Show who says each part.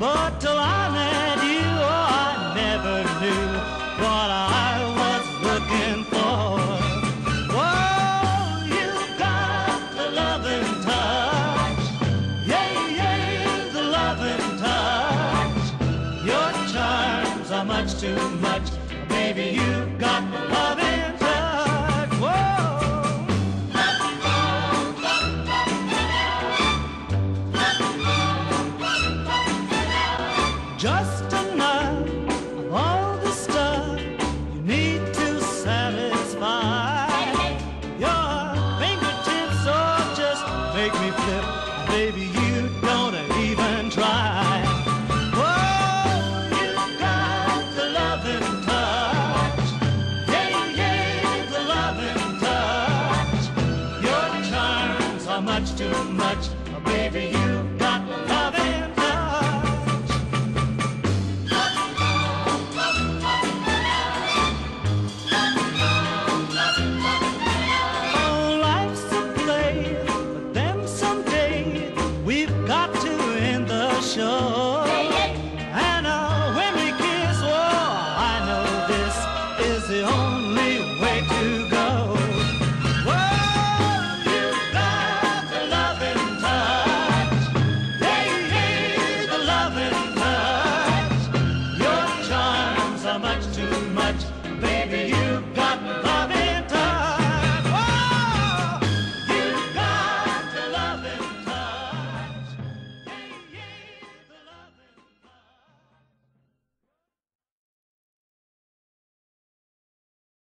Speaker 1: But till I met you, oh, I never knew what I was looking for. Whoa, you got the loving touch. Yeah, yeah, the loving touch. Your charms are much too much. Baby, you got the love. Just enough of all the stuff you need to satisfy your fingertips. Oh, just make me flip, baby. You don't even try. Oh, you got the loving touch. Yeah, yeah, the loving touch. Your charms are much too much, oh, baby. océan